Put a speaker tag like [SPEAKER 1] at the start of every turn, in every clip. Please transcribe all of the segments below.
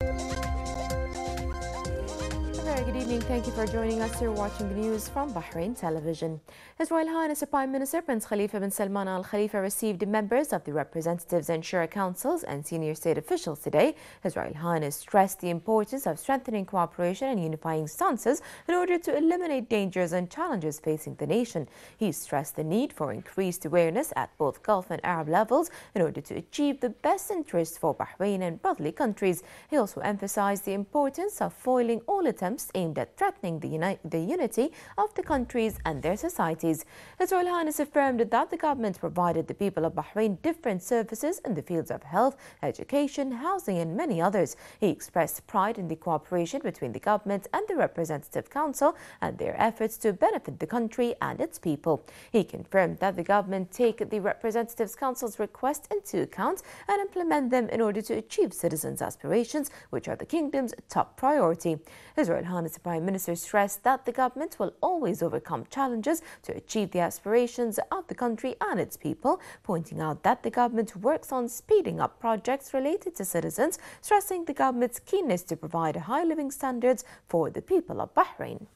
[SPEAKER 1] very good evening. Thank you for joining us. You're watching the news from Bahrain Television. His Royal Highness Prime Minister Prince Khalifa bin Salman Al Khalifa received members of the representatives and shura councils and senior state officials today. His Royal Highness stressed the importance of strengthening cooperation and unifying stances in order to eliminate dangers and challenges facing the nation. He stressed the need for increased awareness at both Gulf and Arab levels in order to achieve the best interests for Bahrain and brotherly countries. He also emphasized the importance of foiling all attempts aimed at threatening the, uni the unity of the countries and their societies. His Royal Highness affirmed that the government provided the people of Bahrain different services in the fields of health, education, housing and many others. He expressed pride in the cooperation between the government and the Representative Council and their efforts to benefit the country and its people. He confirmed that the government take the Representatives Council's request into account and implement them in order to achieve citizens' aspirations, which are the kingdom's top priority. His Royal Highness Prime Minister stressed that the government will always overcome challenges to achieve the aspirations of the country and its people, pointing out that the government works on speeding up projects related to citizens, stressing the government's keenness to provide high living standards for the people of Bahrain.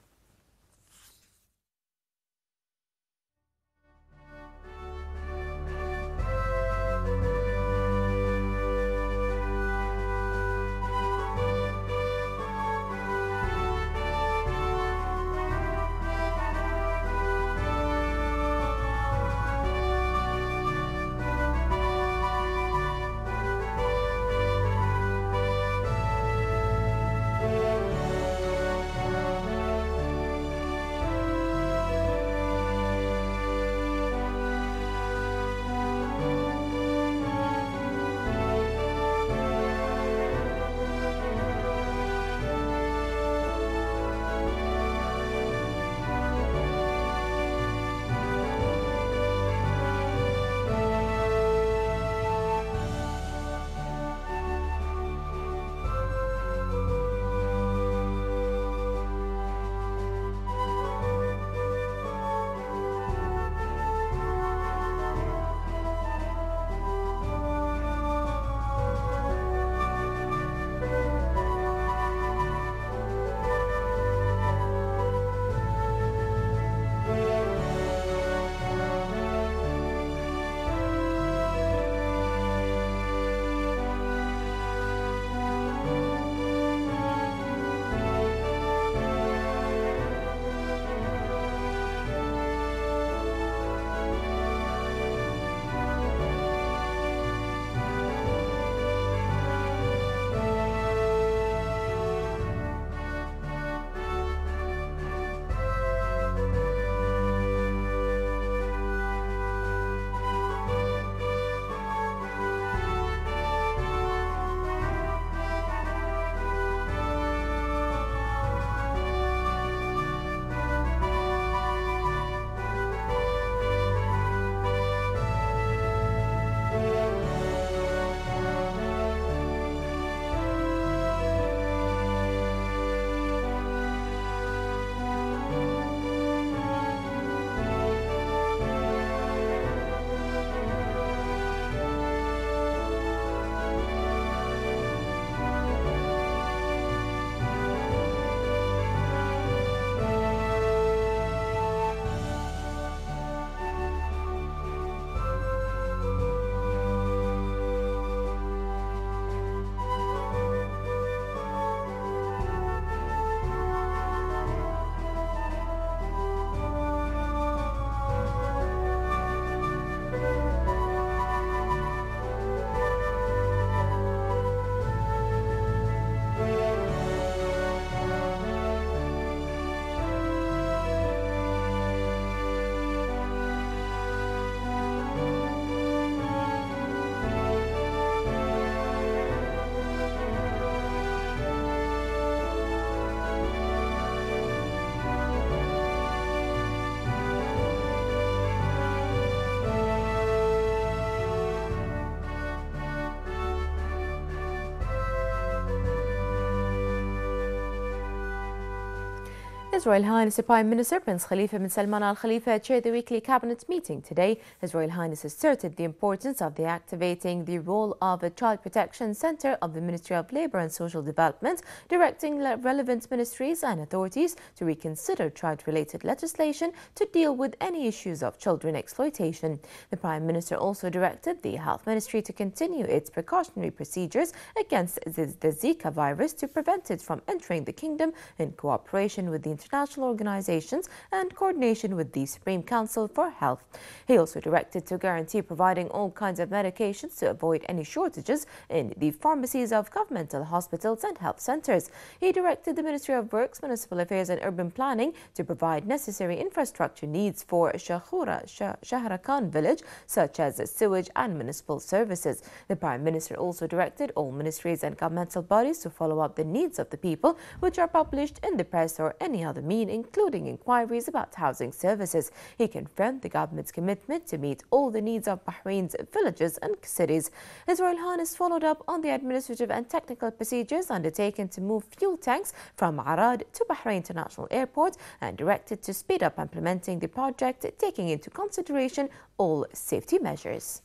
[SPEAKER 1] His Royal Highness the Prime Minister Prince Khalifa bin Salman Al Khalifa chaired the weekly cabinet meeting today. His Royal Highness asserted the importance of activating the role of a Child Protection Centre of the Ministry of Labour and Social Development, directing relevant ministries and authorities to reconsider child-related legislation to deal with any issues of children exploitation. The Prime Minister also directed the Health Ministry to continue its precautionary procedures against the Zika virus to prevent it from entering the kingdom in cooperation with the international organizations and coordination with the Supreme Council for Health. He also directed to guarantee providing all kinds of medications to avoid any shortages in the pharmacies of governmental hospitals and health centres. He directed the Ministry of Works, Municipal Affairs and Urban Planning to provide necessary infrastructure needs for Shakhura, Shahrakan village, such as sewage and municipal services. The Prime Minister also directed all ministries and governmental bodies to follow up the needs of the people, which are published in the press or any other means including inquiries about housing services. He confirmed the government's commitment to meet all the needs of Bahrain's villages and cities. His Royal Highness followed up on the administrative and technical procedures undertaken to move fuel tanks from Arad to Bahrain International Airport and directed to speed up implementing the project, taking into consideration all safety measures.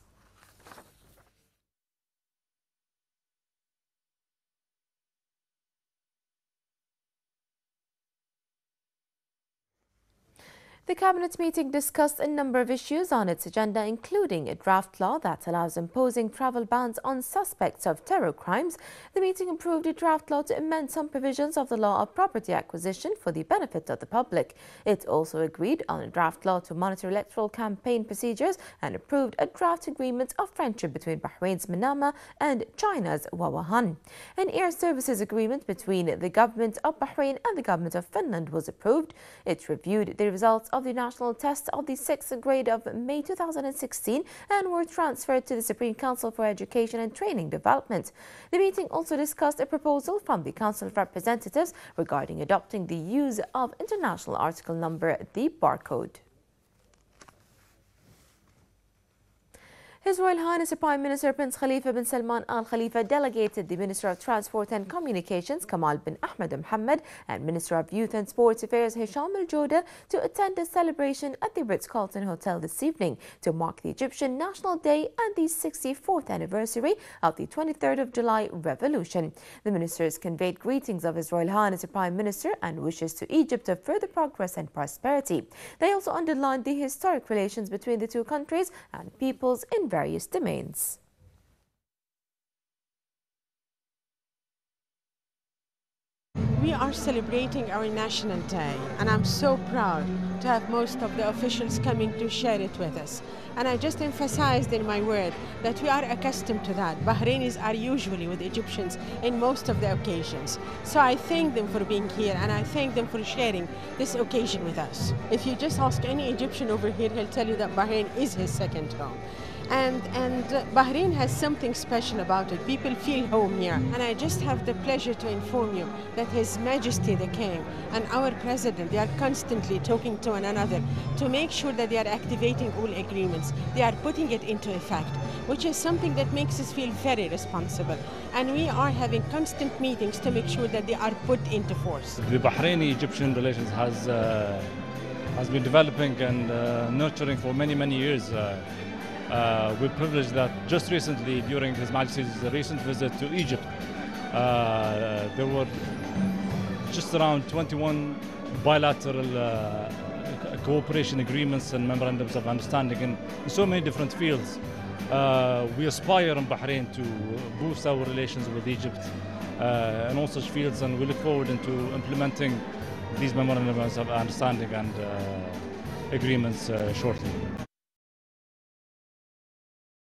[SPEAKER 1] The Cabinet meeting discussed a number of issues on its agenda, including a draft law that allows imposing travel bans on suspects of terror crimes. The meeting approved a draft law to amend some provisions of the law of property acquisition for the benefit of the public. It also agreed on a draft law to monitor electoral campaign procedures and approved a draft agreement of friendship between Bahrain's Manama and China's Wawahan. An air services agreement between the government of Bahrain and the government of Finland was approved. It reviewed the results of the national test of the sixth grade of May 2016 and were transferred to the Supreme Council for Education and Training Development. The meeting also discussed a proposal from the Council of Representatives regarding adopting the use of international article number, the barcode. His Royal Highness Prime Minister Prince Khalifa bin Salman Al Khalifa delegated the Minister of Transport and Communications Kamal bin Ahmed Mohammed and Minister of Youth and Sports Affairs Hisham Al Jowder to attend a celebration at the Ritz-Carlton Hotel this evening to mark the Egyptian National Day and the 64th anniversary of the 23rd of July Revolution. The ministers conveyed greetings of His Royal Highness the Prime Minister and wishes to Egypt of further progress and prosperity. They also underlined the historic relations between the two countries and peoples in various domains.
[SPEAKER 2] We are celebrating our National Day and I'm so proud to have most of the officials coming to share it with us. And I just emphasized in my word that we are accustomed to that. Bahrainis are usually with Egyptians in most of the occasions. So I thank them for being here and I thank them for sharing this occasion with us. If you just ask any Egyptian over here, he'll tell you that Bahrain is his second home and and Bahrain has something special about it. People feel home here, and I just have the pleasure to inform you that His Majesty the King and our President they are constantly talking to one another to make sure that they are activating all agreements. They are putting it into effect, which is something that makes us feel very responsible, and we are having constant meetings to make sure that they are put into force.
[SPEAKER 3] The Bahraini-Egyptian relations has. Uh, has been developing and uh, nurturing for many, many years. Uh, uh, we're privileged that just recently, during His Majesty's recent visit to Egypt, uh, there were just around 21 bilateral uh, cooperation agreements and memorandums of understanding in, in so many different fields. Uh, we aspire in Bahrain to boost our relations with Egypt uh, in all such fields, and we look forward into implementing these memorandums of understanding and uh, agreements shortly.